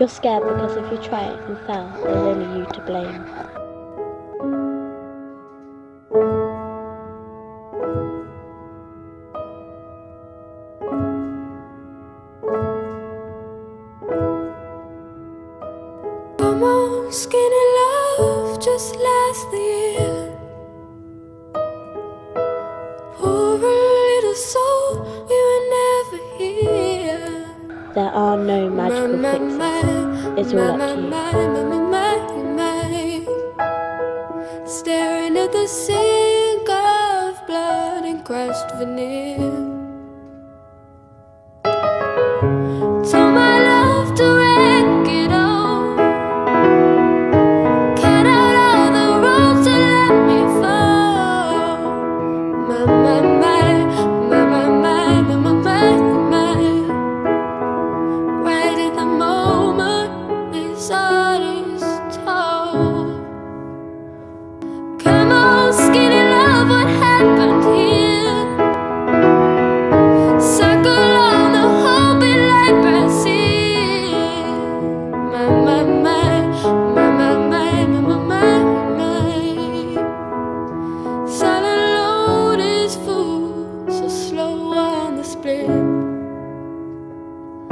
You're scared because if you try it and fail, there's only you to blame. Come on, skinny love, just last the year. Poor little soul, we were never here. There are no magical fixes. It's all up to you. Staring at the sink of blood and crushed veneer.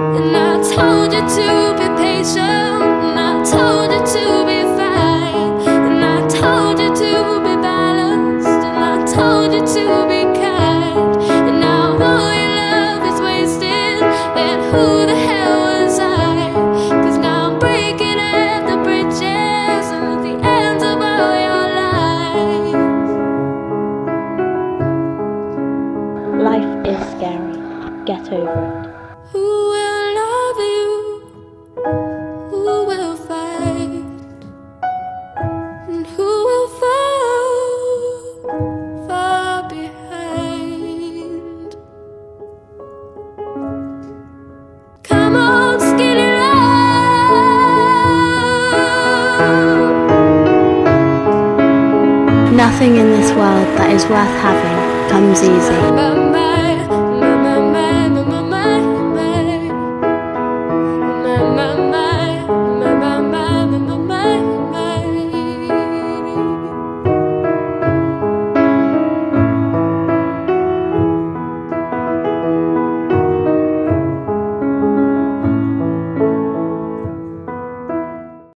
And I told you to be patient, and I told you to be fine, and I told you to be balanced, and I told you to be kind. And now all your love is wasted, and who the hell was I? Cause now I'm breaking at the bridges and at the ends of all your lies. Life is scary. Get over it. Nothing in this world that is worth having comes easy.